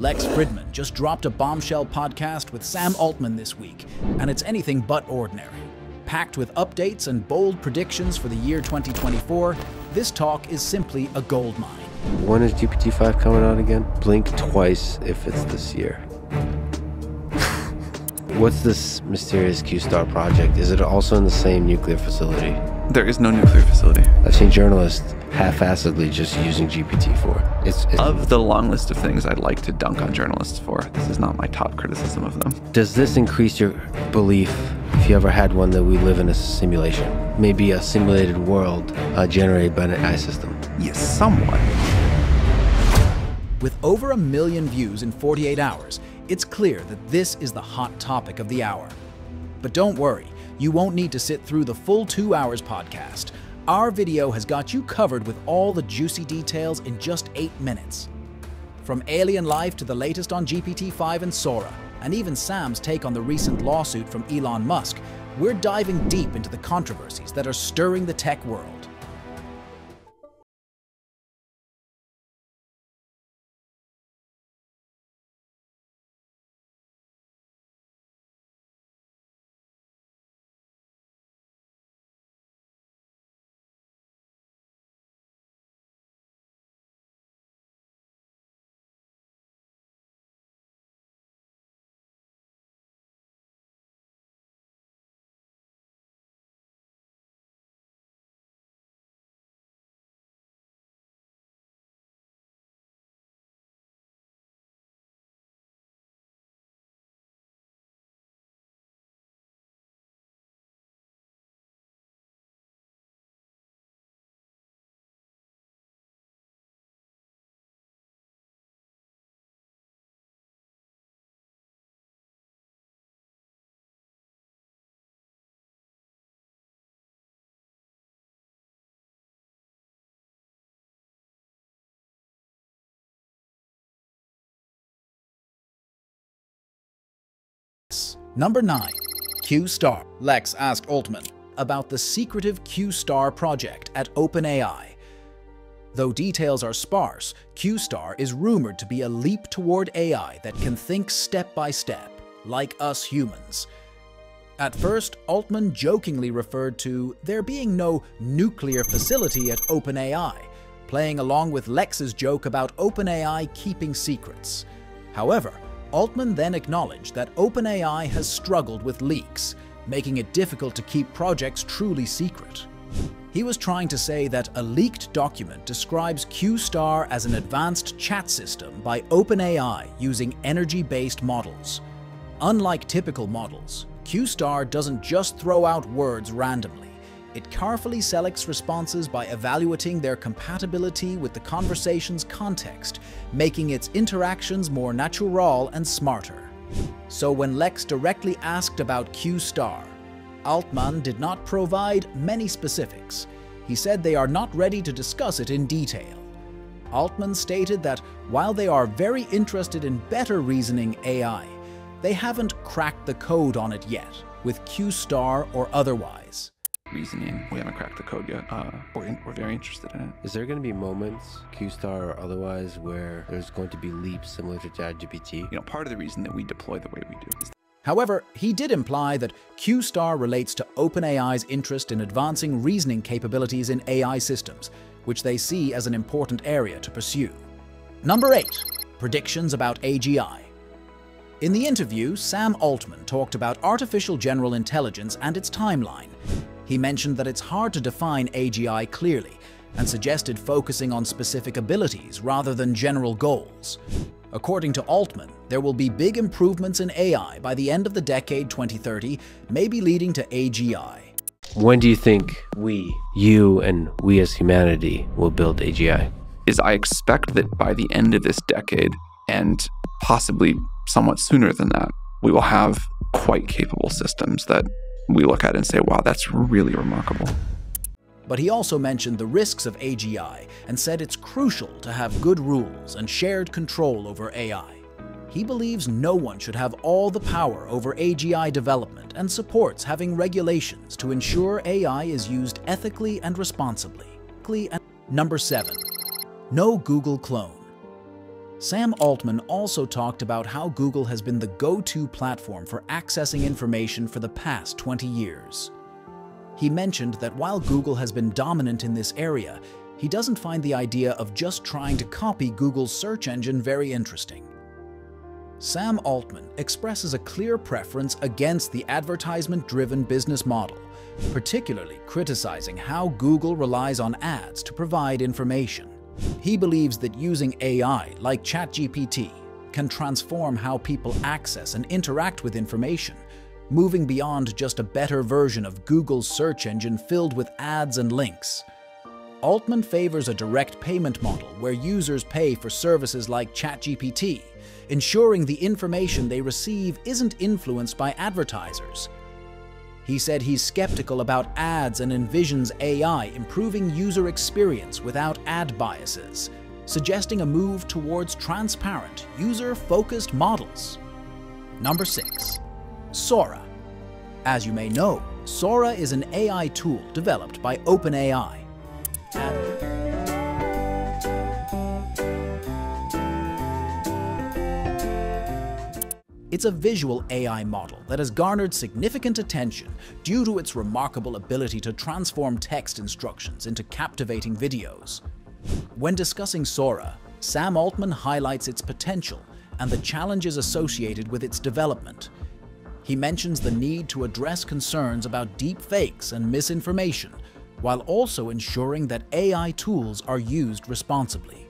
Lex Fridman just dropped a bombshell podcast with Sam Altman this week, and it's anything but ordinary. Packed with updates and bold predictions for the year 2024, this talk is simply a goldmine. When is GPT-5 coming out again? Blink twice if it's this year. What's this mysterious Q-Star project? Is it also in the same nuclear facility? There is no nuclear facility. I've seen journalists half-assedly just using GPT-4. It's, it's Of the long list of things I'd like to dunk on journalists for, this is not my top criticism of them. Does this increase your belief, if you ever had one, that we live in a simulation? Maybe a simulated world uh, generated by an AI system? Yes, somewhat. With over a million views in 48 hours, it's clear that this is the hot topic of the hour. But don't worry, you won't need to sit through the full two hours podcast. Our video has got you covered with all the juicy details in just eight minutes. From alien life to the latest on GPT-5 and Sora, and even Sam's take on the recent lawsuit from Elon Musk, we're diving deep into the controversies that are stirring the tech world. Number 9. Q-Star. Lex asked Altman about the secretive Q-Star project at OpenAI. Though details are sparse, Q-Star is rumored to be a leap toward AI that can think step by step, like us humans. At first, Altman jokingly referred to there being no nuclear facility at OpenAI, playing along with Lex's joke about OpenAI keeping secrets. However, Altman then acknowledged that OpenAI has struggled with leaks, making it difficult to keep projects truly secret. He was trying to say that a leaked document describes Q-Star as an advanced chat system by OpenAI using energy-based models. Unlike typical models, Q-Star doesn't just throw out words randomly. It carefully selects responses by evaluating their compatibility with the conversation's context, making its interactions more natural and smarter. So when Lex directly asked about Q-Star, Altman did not provide many specifics. He said they are not ready to discuss it in detail. Altman stated that while they are very interested in better reasoning AI, they haven't cracked the code on it yet, with Q-Star or otherwise. Reasoning, we haven't cracked the code yet. Uh, we're, in, we're very interested in it. Is there going to be moments, Q-Star or otherwise, where there's going to be leaps similar to ChatGPT? You know, part of the reason that we deploy the way we do is However, he did imply that Q-Star relates to OpenAI's interest in advancing reasoning capabilities in AI systems, which they see as an important area to pursue. Number 8. Predictions about AGI. In the interview, Sam Altman talked about artificial general intelligence and its timeline. He mentioned that it's hard to define AGI clearly and suggested focusing on specific abilities rather than general goals. According to Altman, there will be big improvements in AI by the end of the decade 2030, maybe leading to AGI. When do you think we, you and we as humanity, will build AGI? is I expect that by the end of this decade, and possibly somewhat sooner than that, we will have quite capable systems that we look at it and say, wow, that's really remarkable. But he also mentioned the risks of AGI and said it's crucial to have good rules and shared control over AI. He believes no one should have all the power over AGI development and supports having regulations to ensure AI is used ethically and responsibly. Number 7. No Google clone. Sam Altman also talked about how Google has been the go-to platform for accessing information for the past 20 years. He mentioned that while Google has been dominant in this area, he doesn't find the idea of just trying to copy Google's search engine very interesting. Sam Altman expresses a clear preference against the advertisement-driven business model, particularly criticizing how Google relies on ads to provide information. He believes that using AI like ChatGPT can transform how people access and interact with information, moving beyond just a better version of Google's search engine filled with ads and links. Altman favors a direct payment model where users pay for services like ChatGPT, ensuring the information they receive isn't influenced by advertisers. He said he's skeptical about ads and envisions AI improving user experience without ad biases, suggesting a move towards transparent, user-focused models. Number 6. Sora. As you may know, Sora is an AI tool developed by OpenAI. It's a visual AI model that has garnered significant attention due to its remarkable ability to transform text instructions into captivating videos. When discussing Sora, Sam Altman highlights its potential and the challenges associated with its development. He mentions the need to address concerns about deep fakes and misinformation, while also ensuring that AI tools are used responsibly.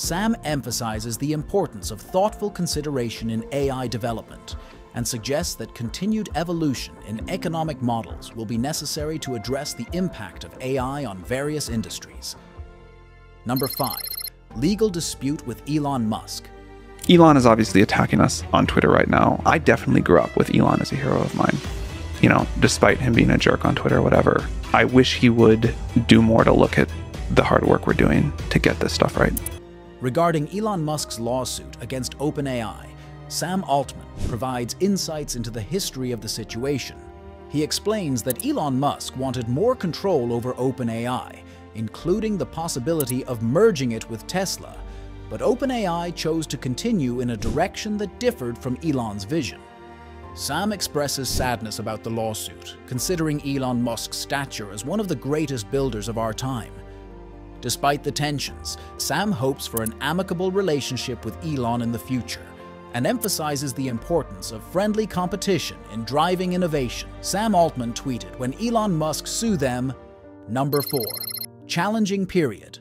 Sam emphasizes the importance of thoughtful consideration in AI development and suggests that continued evolution in economic models will be necessary to address the impact of AI on various industries. Number 5. Legal dispute with Elon Musk. Elon is obviously attacking us on Twitter right now. I definitely grew up with Elon as a hero of mine. You know, despite him being a jerk on Twitter or whatever, I wish he would do more to look at the hard work we're doing to get this stuff right. Regarding Elon Musk's lawsuit against OpenAI, Sam Altman provides insights into the history of the situation. He explains that Elon Musk wanted more control over OpenAI, including the possibility of merging it with Tesla, but OpenAI chose to continue in a direction that differed from Elon's vision. Sam expresses sadness about the lawsuit, considering Elon Musk's stature as one of the greatest builders of our time. Despite the tensions, Sam hopes for an amicable relationship with Elon in the future and emphasizes the importance of friendly competition in driving innovation. Sam Altman tweeted when Elon Musk sued them, Number 4. Challenging Period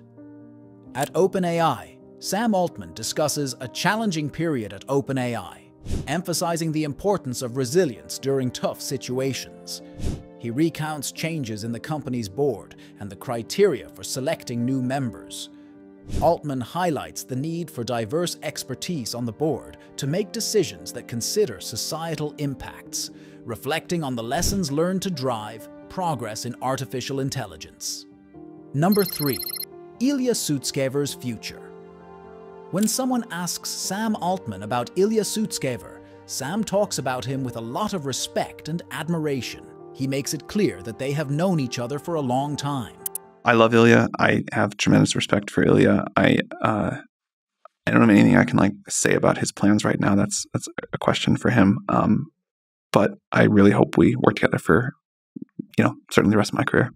At OpenAI, Sam Altman discusses a challenging period at OpenAI, emphasizing the importance of resilience during tough situations. He recounts changes in the company's board and the criteria for selecting new members. Altman highlights the need for diverse expertise on the board to make decisions that consider societal impacts, reflecting on the lessons learned to drive progress in artificial intelligence. Number 3. Ilya Sutskever's future. When someone asks Sam Altman about Ilya Sutskever, Sam talks about him with a lot of respect and admiration he makes it clear that they have known each other for a long time. I love Ilya. I have tremendous respect for Ilya. I uh, I don't have anything I can like say about his plans right now. That's that's a question for him. Um, but I really hope we work together for you know certainly the rest of my career.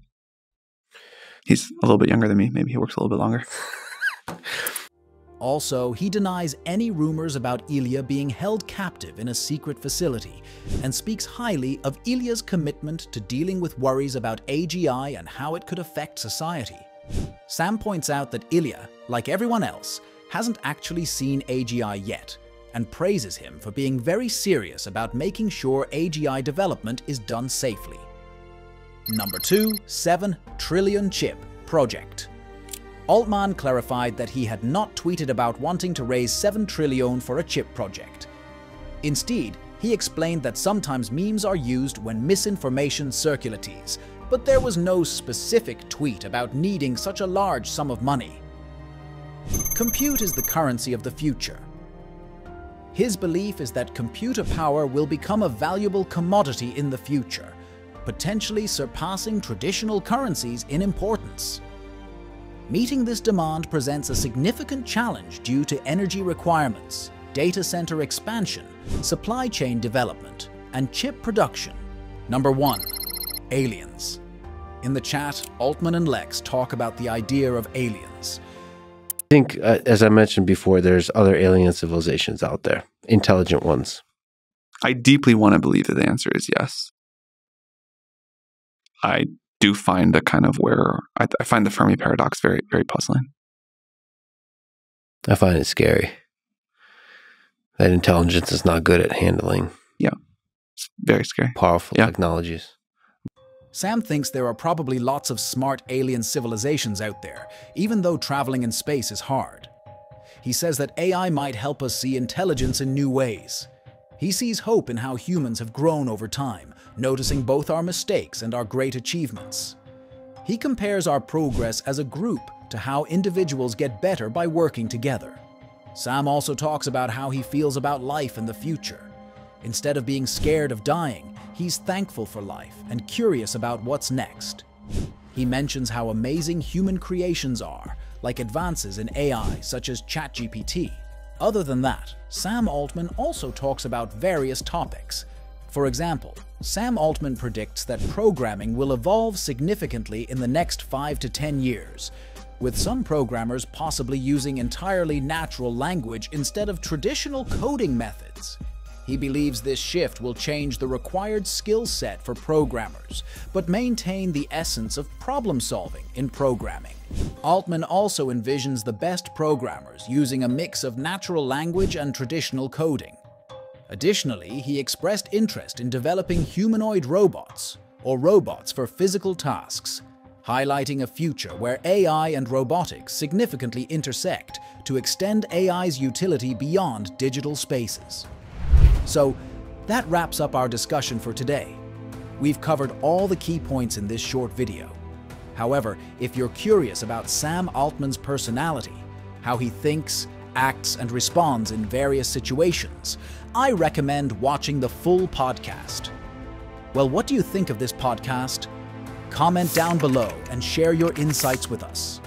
He's a little bit younger than me. Maybe he works a little bit longer. Also, he denies any rumors about Ilya being held captive in a secret facility and speaks highly of Ilya's commitment to dealing with worries about AGI and how it could affect society. Sam points out that Ilya, like everyone else, hasn't actually seen AGI yet and praises him for being very serious about making sure AGI development is done safely. Number 2. 7 Trillion Chip Project Altman clarified that he had not tweeted about wanting to raise 7 trillion for a chip project. Instead, he explained that sometimes memes are used when misinformation circulates, but there was no specific tweet about needing such a large sum of money. Compute is the currency of the future. His belief is that computer power will become a valuable commodity in the future, potentially surpassing traditional currencies in importance. Meeting this demand presents a significant challenge due to energy requirements, data center expansion, supply chain development, and chip production. Number 1. Aliens. In the chat, Altman and Lex talk about the idea of aliens. I think, uh, as I mentioned before, there's other alien civilizations out there, intelligent ones. I deeply want to believe that the answer is yes. I do find a kind of where I, I find the Fermi paradox very, very puzzling. I find it scary that intelligence is not good at handling Yeah, it's very scary. powerful Yeah. technologies. Sam thinks there are probably lots of smart alien civilizations out there, even though traveling in space is hard. He says that AI might help us see intelligence in new ways. He sees hope in how humans have grown over time, noticing both our mistakes and our great achievements. He compares our progress as a group to how individuals get better by working together. Sam also talks about how he feels about life and the future. Instead of being scared of dying, he's thankful for life and curious about what's next. He mentions how amazing human creations are, like advances in AI such as ChatGPT. Other than that, Sam Altman also talks about various topics. For example, Sam Altman predicts that programming will evolve significantly in the next 5 to 10 years, with some programmers possibly using entirely natural language instead of traditional coding methods. He believes this shift will change the required skill set for programmers, but maintain the essence of problem solving in programming. Altman also envisions the best programmers using a mix of natural language and traditional coding. Additionally, he expressed interest in developing humanoid robots, or robots for physical tasks, highlighting a future where AI and robotics significantly intersect to extend AI's utility beyond digital spaces. So, that wraps up our discussion for today. We've covered all the key points in this short video. However, if you're curious about Sam Altman's personality, how he thinks, acts, and responds in various situations, I recommend watching the full podcast. Well, what do you think of this podcast? Comment down below and share your insights with us.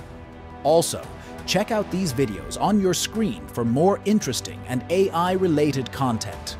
Also, check out these videos on your screen for more interesting and AI-related content.